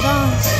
어려워.